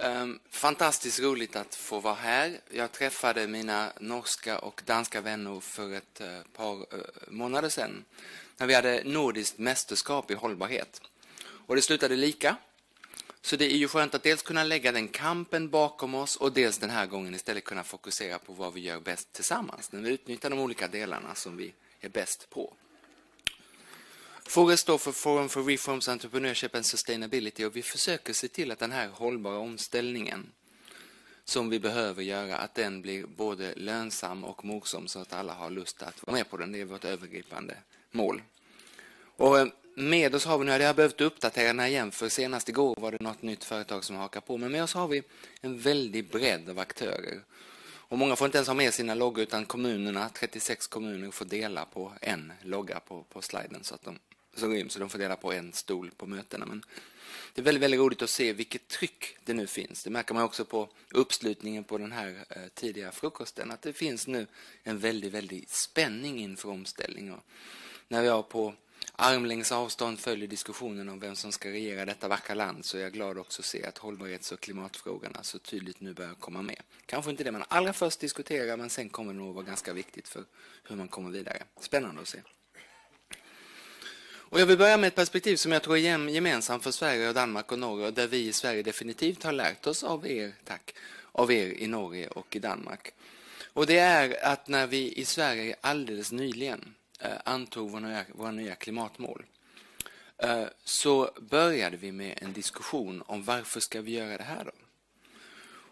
Ehm, fantastiskt roligt att få vara här. Jag träffade mina norska och danska vänner för ett eh, par eh, månader sedan när vi hade nordiskt mästerskap i hållbarhet. Och det slutade lika. Så det är ju skönt att dels kunna lägga den kampen bakom oss och dels den här gången istället kunna fokusera på vad vi gör bäst tillsammans. När vi utnyttjar de olika delarna som vi är bäst på. Forest står för Forum for Reforms, Entrepreneurship and Sustainability och vi försöker se till att den här hållbara omställningen som vi behöver göra, att den blir både lönsam och morsom så att alla har lust att vara med på den. Det är vårt övergripande mål. Och eh, med oss har vi, nu hade jag behövt uppdatera den här igen, för senast igår var det något nytt företag som hakar på, men med oss har vi en väldig bredd av aktörer. Och många får inte ens ha med sina loggor, utan kommunerna, 36 kommuner, får dela på en logga på, på sliden så att de som ryms så de får dela på en stol på mötena. Men det är väldigt, väldigt roligt att se vilket tryck det nu finns. Det märker man också på uppslutningen på den här eh, tidiga frukosten, att det finns nu en väldigt, väldigt spänning inför omställning. Och när jag på armlängds avstånd följer diskussionen om vem som ska regera detta vackra land så är jag glad också att se att hållbarhets och klimatfrågorna så tydligt nu börjar komma med. Kanske inte det man allra först diskuterar, men sen kommer det nog vara ganska viktigt för hur man kommer vidare. Spännande att se. Och jag vill börja med ett perspektiv som jag tror är gemensamt för Sverige, och Danmark och Norge och där vi i Sverige definitivt har lärt oss av er, tack, av er i Norge och i Danmark. Och det är att när vi i Sverige alldeles nyligen eh, antog våra nya, våra nya klimatmål eh, så började vi med en diskussion om varför ska vi göra det här då?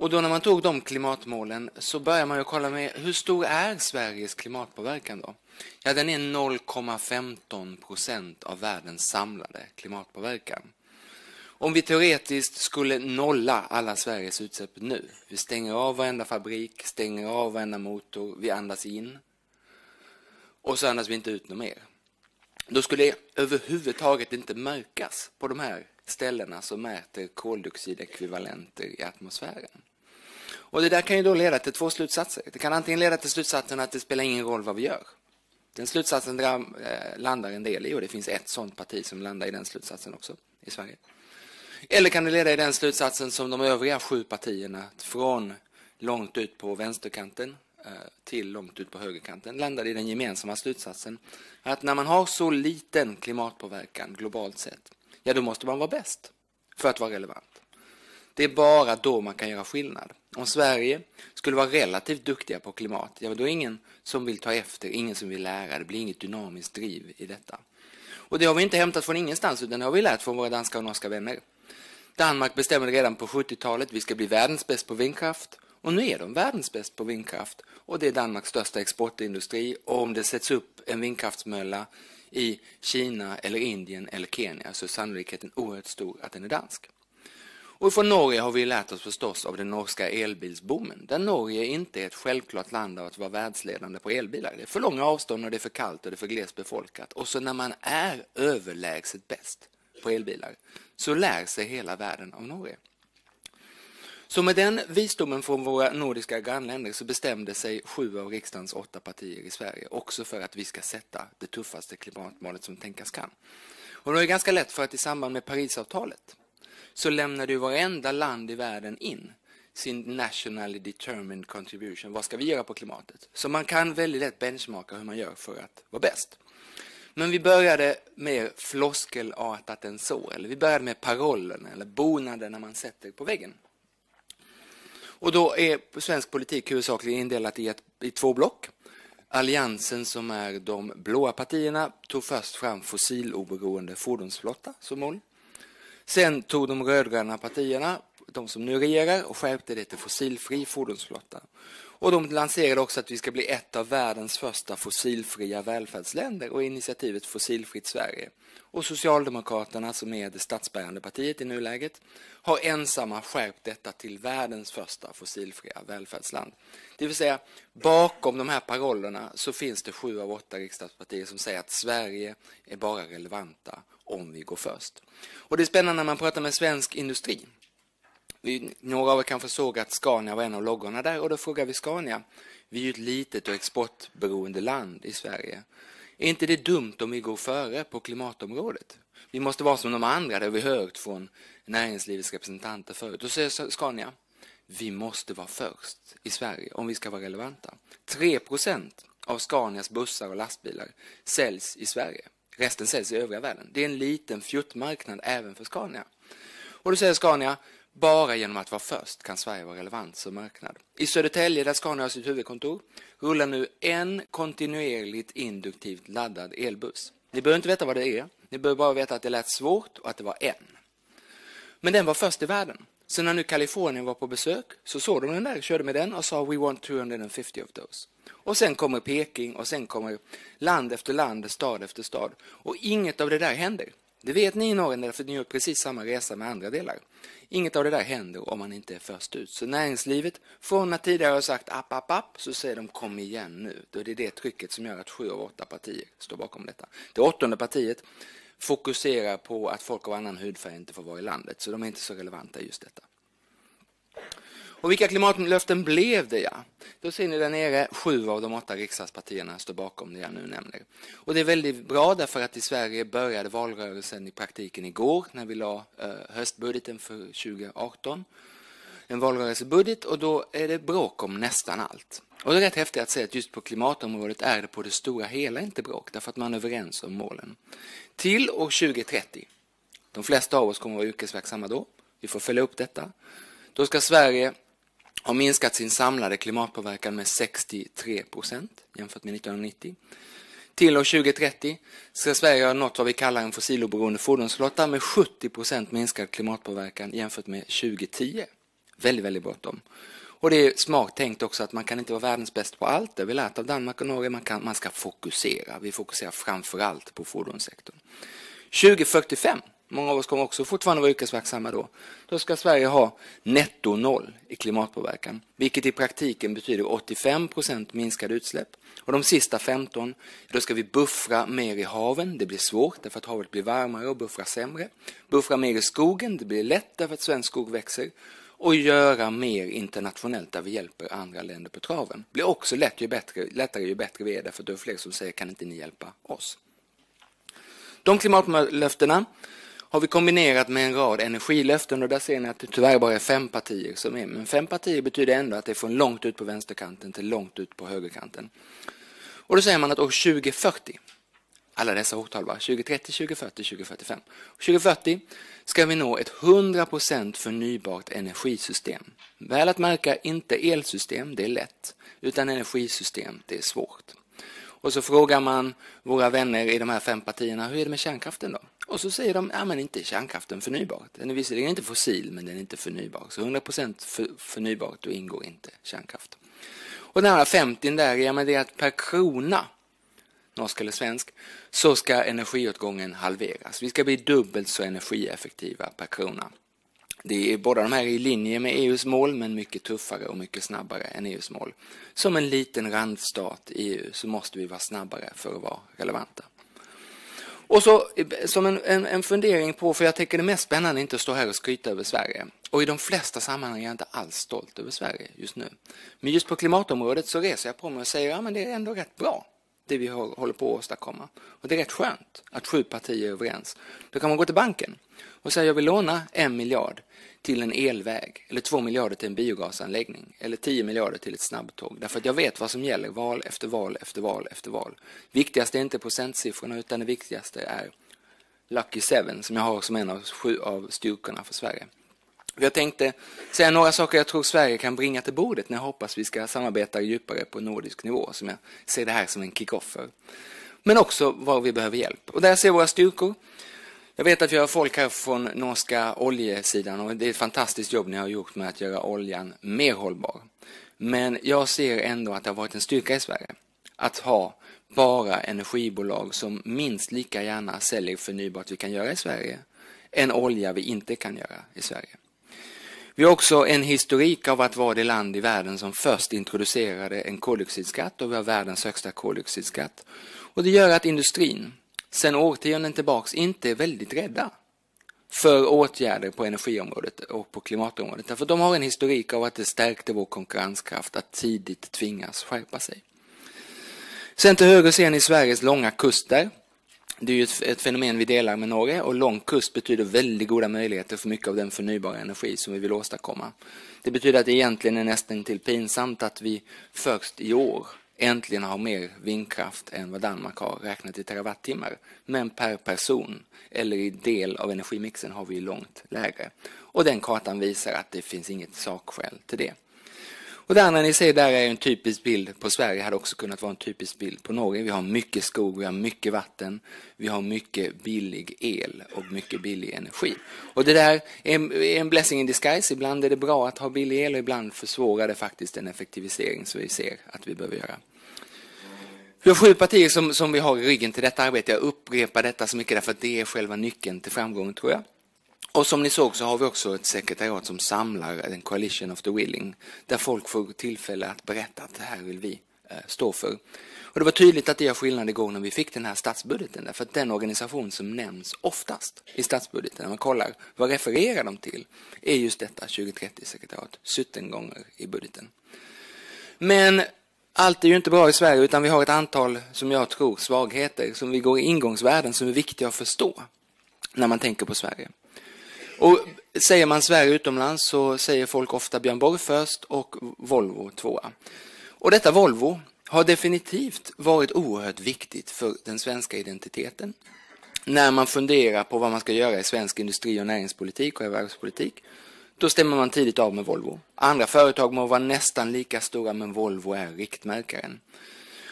Och då när man tog de klimatmålen så började man ju kolla med hur stor är Sveriges klimatpåverkan då? Ja, den är 0,15 procent av världens samlade klimatpåverkan. Om vi teoretiskt skulle nolla alla Sveriges utsläpp nu, vi stänger av varenda fabrik, stänger av varenda motor, vi andas in och så andas vi inte ut något mer. Då skulle det överhuvudtaget inte märkas på de här ställena som mäter koldioxidekvivalenter i atmosfären. Och det där kan ju då leda till två slutsatser. Det kan antingen leda till slutsatsen att det spelar ingen roll vad vi gör. Den slutsatsen eh, landar en del i och det finns ett sådant parti som landar i den slutsatsen också i Sverige. Eller kan det leda i den slutsatsen som de övriga sju partierna från långt ut på vänsterkanten eh, till långt ut på högerkanten landade i den gemensamma slutsatsen att när man har så liten klimatpåverkan globalt sett, ja då måste man vara bäst för att vara relevant. Det är bara då man kan göra skillnad. Om Sverige skulle vara relativt duktiga på klimat, ja, då är det ingen som vill ta efter, ingen som vill lära. Det blir inget dynamiskt driv i detta. Och det har vi inte hämtat från ingenstans, utan det har vi lärt från våra danska och norska vänner. Danmark bestämde redan på 70-talet att vi ska bli världens bäst på vindkraft. Och nu är de världens bäst på vindkraft. Och det är Danmarks största exportindustri. Och om det sätts upp en vindkraftsmölla i Kina eller Indien eller Kenya så är sannolikheten oerhört stor att den är dansk. Och från Norge har vi lärt oss förstås av den norska elbilsboomen, där Norge inte är ett självklart land av att vara världsledande på elbilar. Det är för långa avstånd och det är för kallt och det är för glest befolkat. Och så när man är överlägset bäst på elbilar så lär sig hela världen av Norge. Så med den visdomen från våra nordiska grannländer så bestämde sig sju av riksdagens åtta partier i Sverige också för att vi ska sätta det tuffaste klimatmålet som tänkas kan. Och det är ganska lätt för att i samband med Parisavtalet så lämnar du varenda land i världen in sin nationally determined contribution. Vad ska vi göra på klimatet? Så man kan väldigt lätt benchmarka hur man gör för att vara bäst. Men vi började mer floskelartat än så. Eller vi började med parollen eller bonaderna man sätter på väggen. Och då är svensk politik huvudsakligen indelat i, ett, i två block. Alliansen som är de blåa partierna tog först fram fossiloberoende fordonsflotta som mål. Sen tog de rödgröna partierna, de som nu regerar, och skärpte det till fossilfri fordonsflotta. Och de lanserade också att vi ska bli ett av världens första fossilfria välfärdsländer och initiativet Fossilfritt Sverige. Och Socialdemokraterna, som är det statsbärande partiet i nuläget, har ensamma skärpt detta till världens första fossilfria välfärdsland. Det vill säga, bakom de här parollerna så finns det sju av åtta riksdagspartier som säger att Sverige är bara relevanta om vi går först. Och det är spännande när man pratar med svensk industri. Vi, några av er kanske såg att Scania var en av loggorna där och då frågar vi Scania. Vi är ju ett litet och exportberoende land i Sverige. Är inte det dumt om vi går före på klimatområdet? Vi måste vara som de andra, det har vi hört från näringslivets representanter förut. Då säger Scania, vi måste vara först i Sverige om vi ska vara relevanta. 3% av Scanias bussar och lastbilar säljs i Sverige. Resten säljs i övriga världen. Det är en liten fjuttmarknad även för Scania. Och då säger Scania, bara genom att vara först kan Sverige vara relevant som marknad. I Södertälje, där Scania har sitt huvudkontor, rullar nu en kontinuerligt induktivt laddad elbuss. Ni behöver inte veta vad det är. Ni behöver bara veta att det lät svårt och att det var en. Men den var först i världen. Så när nu Kalifornien var på besök så såg de den där, körde med den och sa We want 250 of those. Och sen kommer Peking och sen kommer land efter land, stad efter stad. Och inget av det där händer. Det vet ni i Norge, för ni gör precis samma resa med andra delar. Inget av det där händer om man inte är först ut. Så näringslivet, från att tidigare ha sagt app, app, app, så säger de kom igen nu. Då är det det trycket som gör att sju av åtta partier står bakom detta. Det åttonde partiet fokuserar på att folk av annan hudfärg inte får vara i landet, så de är inte så relevanta i just detta. Och vilka klimatlöften blev det? Ja? Då ser ni där nere, sju av de åtta riksdagspartierna står bakom det jag nu nämner. Och det är väldigt bra därför att i Sverige började valrörelsen i praktiken igår när vi la eh, höstbudgeten för 2018. En valrörelsebudget och då är det bråk om nästan allt. Och det är rätt häftigt att säga att just på klimatområdet är det på det stora hela inte bråk därför att man är överens om målen. Till år 2030, de flesta av oss kommer att vara yrkesverksamma då, vi får följa upp detta, då ska Sverige ha minskat sin samlade klimatpåverkan med 63 procent jämfört med 1990. Till år 2030 ska Sverige ha nått vad vi kallar en fossiloberoende fordonsflotta med 70 procent minskad klimatpåverkan jämfört med 2010. Väldigt, väldigt bråttom. Och det är smart tänkt också att man kan inte vara världens bäst på allt. Det har vi lärt av Danmark och Norge. Man, kan, man ska fokusera. Vi fokuserar framför allt på fordonssektorn. 2045 Många av oss kommer också fortfarande vara yrkesverksamma då. Då ska Sverige ha netto noll i klimatpåverkan, vilket i praktiken betyder 85 procent minskade utsläpp. Och de sista 15, då ska vi buffra mer i haven. Det blir svårt därför att havet blir varmare och buffra sämre. Buffra mer i skogen. Det blir lätt därför att svensk skog växer. Och göra mer internationellt där vi hjälper andra länder på traven. Det blir också lätt ju bättre, lättare ju bättre vi är därför att då är fler som säger kan inte ni hjälpa oss. De klimatlöftena har vi kombinerat med en rad energilöften och där ser ni att det tyvärr bara är fem partier som är Men fem partier betyder ändå att det är från långt ut på vänsterkanten till långt ut på högerkanten. Och då säger man att år 2040, alla dessa årtal va, 2030, 2040, 2045. 2040 ska vi nå ett 100% förnybart energisystem. Väl att märka, inte elsystem, det är lätt, utan energisystem, det är svårt. Och så frågar man våra vänner i de här fem partierna, hur är det med kärnkraften då? Och så säger de, ja men inte kärnkraften förnybar. Den är visserligen inte fossil, men den är inte förnybar. Så 100% för, förnybart, då ingår inte kärnkraft. Och den här 50 där, ja men det är att per krona, norsk eller svensk, så ska energiåtgången halveras. Vi ska bli dubbelt så energieffektiva per krona. Det är, båda de här är i linje med EUs mål, men mycket tuffare och mycket snabbare än EUs mål. Som en liten randstat i EU så måste vi vara snabbare för att vara relevanta. Och så som en, en, en, fundering på, för jag tycker det mest spännande är inte att stå här och skryta över Sverige. Och i de flesta sammanhang är jag inte alls stolt över Sverige just nu. Men just på klimatområdet så reser jag på mig och säger, ja men det är ändå rätt bra det vi håller på att åstadkomma. Och det är rätt skönt att sju partier är överens. Då kan man gå till banken och säga, jag vill låna en miljard till en elväg eller två miljarder till en biogasanläggning eller tio miljarder till ett snabbtåg. Därför att jag vet vad som gäller val efter val efter val efter val. Viktigast är inte procentsiffrorna utan det viktigaste är Lucky Seven som jag har som en av sju av styrkorna för Sverige. Jag tänkte säga några saker jag tror Sverige kan bringa till bordet när jag hoppas vi ska samarbeta djupare på nordisk nivå som jag ser det här som en kick-off för. Men också var vi behöver hjälp. Och där ser våra styrkor. Jag vet att vi har folk här från norska oljesidan och det är ett fantastiskt jobb ni har gjort med att göra oljan mer hållbar. Men jag ser ändå att det har varit en styrka i Sverige att ha bara energibolag som minst lika gärna säljer förnybart vi kan göra i Sverige än olja vi inte kan göra i Sverige. Vi har också en historik av att vara det land i världen som först introducerade en koldioxidskatt och vi har världens högsta koldioxidskatt. Och det gör att industrin sedan årtionden tillbaks inte är väldigt rädda för åtgärder på energiområdet och på klimatområdet. Därför de har en historik av att det stärkte vår konkurrenskraft att tidigt tvingas skärpa sig. Sen till höger ser ni Sveriges långa kuster. Det är ju ett, ett fenomen vi delar med Norge och lång kust betyder väldigt goda möjligheter för mycket av den förnybara energi som vi vill åstadkomma. Det betyder att det egentligen är nästan till pinsamt att vi först i år äntligen har mer vindkraft än vad Danmark har räknat i terawattimmar. Men per person eller i del av energimixen har vi långt lägre. Och den kartan visar att det finns inget sakskäl till det. Och det andra ni ser där är en typisk bild på Sverige, hade också kunnat vara en typisk bild på Norge. Vi har mycket skog, vi har mycket vatten, vi har mycket billig el och mycket billig energi. Och det där är en blessing in disguise. Ibland är det bra att ha billig el och ibland försvårar det faktiskt en effektivisering som vi ser att vi behöver göra. Vi har sju partier som, som vi har i ryggen till detta arbete. Jag upprepar detta så mycket därför att det är själva nyckeln till framgång tror jag. Och som ni såg så har vi också ett sekretariat som samlar en coalition of the willing där folk får tillfälle att berätta att det här vill vi eh, stå för. Och det var tydligt att det gör skillnad igår när vi fick den här statsbudgeten därför att den organisation som nämns oftast i statsbudgeten när man kollar vad refererar de till är just detta 2030-sekretariat 17 gånger i budgeten. Men allt är ju inte bra i Sverige utan vi har ett antal, som jag tror, svagheter som vi går i ingångsvärden som är viktiga att förstå när man tänker på Sverige. Och säger man Sverige utomlands så säger folk ofta Björn Borg först och Volvo tvåa. Och detta Volvo har definitivt varit oerhört viktigt för den svenska identiteten. När man funderar på vad man ska göra i svensk industri och näringspolitik och erhvervspolitik, då stämmer man tidigt av med Volvo. Andra företag må vara nästan lika stora, men Volvo är riktmärkaren.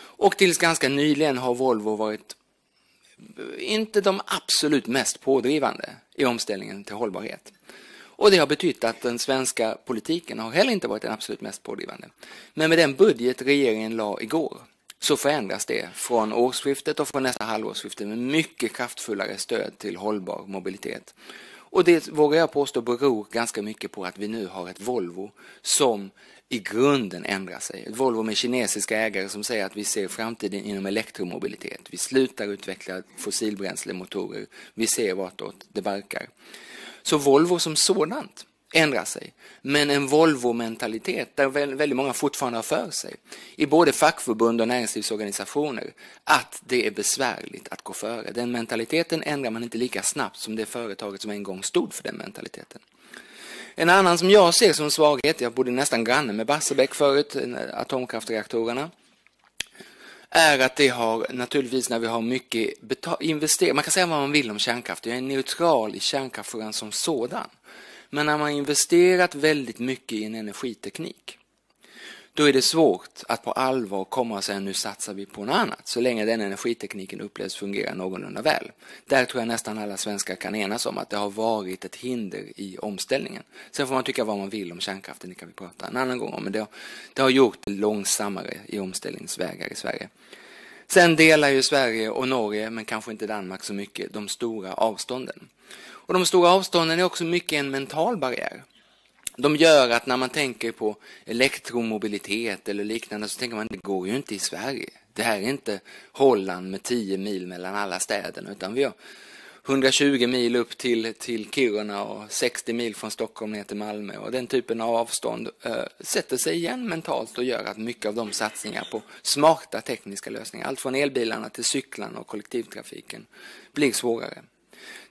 Och tills ganska nyligen har Volvo varit inte de absolut mest pådrivande i omställningen till hållbarhet. Och det har betytt att den svenska politiken har heller inte varit den absolut mest pådrivande. Men med den budget regeringen la igår så förändras det från årsskiftet och från nästa halvårsskifte med mycket kraftfullare stöd till hållbar mobilitet. Och det vågar jag påstå beror ganska mycket på att vi nu har ett Volvo som i grunden ändrar sig. Ett Volvo med kinesiska ägare som säger att vi ser framtiden inom elektromobilitet. Vi slutar utveckla fossilbränslemotorer. Vi ser vartåt det barkar. Så Volvo som sådant ändrar sig. Men en Volvo-mentalitet där väldigt många fortfarande har för sig i både fackförbund och näringslivsorganisationer att det är besvärligt att gå före. Den mentaliteten ändrar man inte lika snabbt som det företaget som en gång stod för den mentaliteten. En annan som jag ser som svaghet, jag bodde nästan granne med Barsebäck förut, eh, atomkraftreaktorerna, är att det har naturligtvis när vi har mycket investerat, man kan säga vad man vill om kärnkraft, jag är neutral i kärnkraftfrågan som sådan. Men när man investerat väldigt mycket i en energiteknik, då är det svårt att på allvar komma och säga nu satsar vi på något annat, så länge den energitekniken upplevs fungera någorlunda väl. Där tror jag nästan alla svenskar kan enas om att det har varit ett hinder i omställningen. Sen får man tycka vad man vill om kärnkraften, det kan vi prata en annan gång om, men det har, det har gjort det långsammare i omställningsvägar i Sverige. Sen delar ju Sverige och Norge, men kanske inte Danmark så mycket, de stora avstånden. Och de stora avstånden är också mycket en mental barriär. De gör att när man tänker på elektromobilitet eller liknande så tänker man det går ju inte i Sverige. Det här är inte Holland med 10 mil mellan alla städerna utan vi har 120 mil upp till, till Kiruna och 60 mil från Stockholm ner till Malmö och den typen av avstånd äh, sätter sig igen mentalt och gör att mycket av de satsningar på smarta tekniska lösningar, allt från elbilarna till cyklarna och kollektivtrafiken, blir svårare.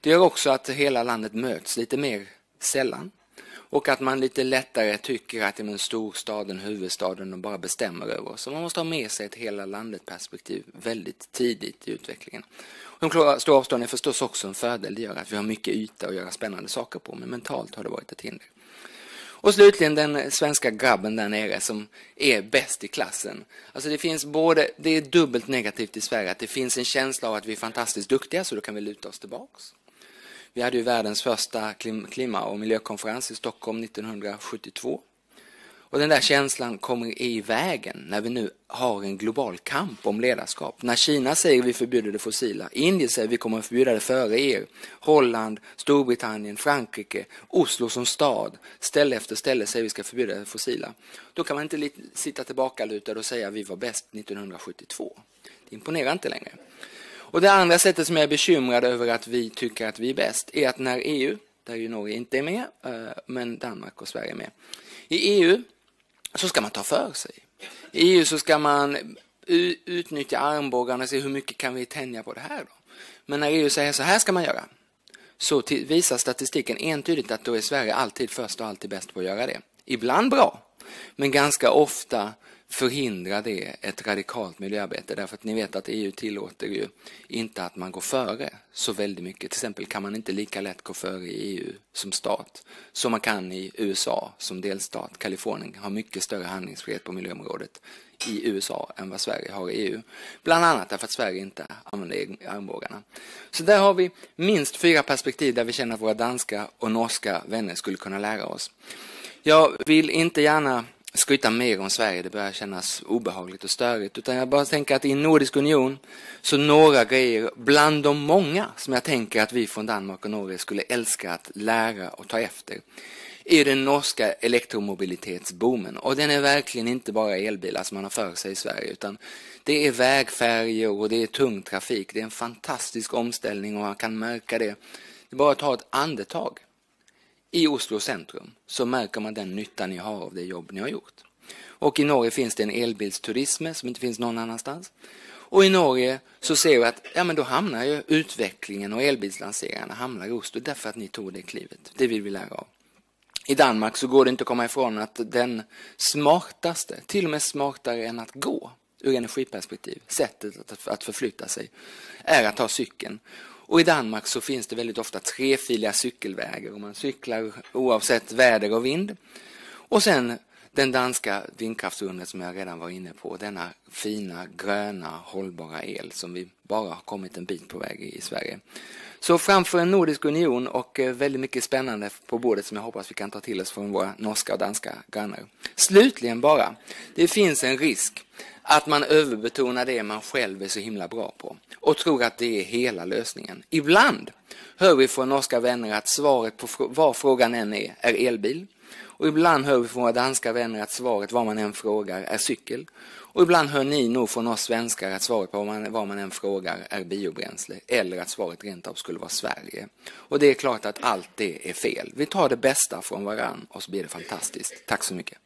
Det gör också att hela landet möts lite mer sällan och att man lite lättare tycker att det är storstaden, huvudstaden och bara bestämmer över oss. Så man måste ha med sig ett hela landet-perspektiv väldigt tidigt i utvecklingen. De stora avstånden är förstås också en fördel. Det gör att vi har mycket yta att göra spännande saker på, men mentalt har det varit ett hinder. Och slutligen den svenska grabben där nere som är bäst i klassen. Alltså det finns både, det är dubbelt negativt i Sverige, att det finns en känsla av att vi är fantastiskt duktiga så då kan vi luta oss tillbaks. Vi hade ju världens första klimat och miljökonferens i Stockholm 1972. Och den där känslan kommer i vägen när vi nu har en global kamp om ledarskap. När Kina säger vi förbjuder det fossila, Indien säger vi kommer att förbjuda det före er, Holland, Storbritannien, Frankrike, Oslo som stad, ställe efter ställe säger vi ska förbjuda det fossila. Då kan man inte sitta tillbaka lutad och säga vi var bäst 1972. Det imponerar inte längre. Och det andra sättet som jag är bekymrad över att vi tycker att vi är bäst är att när EU, där ju Norge inte är med, eh, men Danmark och Sverige är med. I EU så ska man ta för sig. I EU så ska man utnyttja armbågarna och se hur mycket kan vi tänja på det här då. Men när EU säger så här ska man göra, så visar statistiken entydigt att då är Sverige alltid först och alltid bäst på att göra det. Ibland bra, men ganska ofta förhindrar det ett radikalt miljöarbete därför att ni vet att EU tillåter ju inte att man går före så väldigt mycket. Till exempel kan man inte lika lätt gå före i EU som stat som man kan i USA som delstat. Kalifornien har mycket större handlingsfrihet på miljöområdet i USA än vad Sverige har i EU. Bland annat därför att Sverige inte använder armbågarna. Så där har vi minst fyra perspektiv där vi känner att våra danska och norska vänner skulle kunna lära oss. Jag vill inte gärna skryta mer om Sverige, det börjar kännas obehagligt och störigt. Utan jag bara tänker att i en Nordisk union så några grejer bland de många som jag tänker att vi från Danmark och Norge skulle älska att lära och ta efter är den norska elektromobilitetsboomen. Och den är verkligen inte bara elbilar som man har för sig i Sverige utan det är vägfärjor och det är tung trafik. Det är en fantastisk omställning och man kan märka det. Det är bara att ta ett andetag i Oslo centrum så märker man den nytta ni har av det jobb ni har gjort. Och i Norge finns det en elbilsturism som inte finns någon annanstans. Och i Norge så ser vi att ja, men då hamnar ju utvecklingen och elbilslanseringarna hamnar i Oslo därför att ni tog det klivet. Det vill vi lära av. I Danmark så går det inte att komma ifrån att den smartaste, till och med smartare än att gå ur energiperspektiv, sättet att förflytta sig, är att ta cykeln. Och i Danmark så finns det väldigt ofta trefiliga cykelvägar och man cyklar oavsett väder och vind. Och sen den danska vindkraftsugnen som jag redan var inne på, denna fina gröna hållbara el som vi bara har kommit en bit på väg i, i Sverige. Så framför en Nordisk union och eh, väldigt mycket spännande på bordet som jag hoppas vi kan ta till oss från våra norska och danska grannar. Slutligen bara, det finns en risk att man överbetonar det man själv är så himla bra på och tror att det är hela lösningen. Ibland hör vi från norska vänner att svaret på vad frågan än är, är elbil. Och ibland hör vi från våra danska vänner att svaret vad man än frågar är cykel. Och ibland hör ni nog från oss svenskar att svaret på vad man, vad man än frågar är biobränsle eller att svaret rent av skulle vara Sverige. Och det är klart att allt det är fel. Vi tar det bästa från varann och så blir det fantastiskt. Tack så mycket.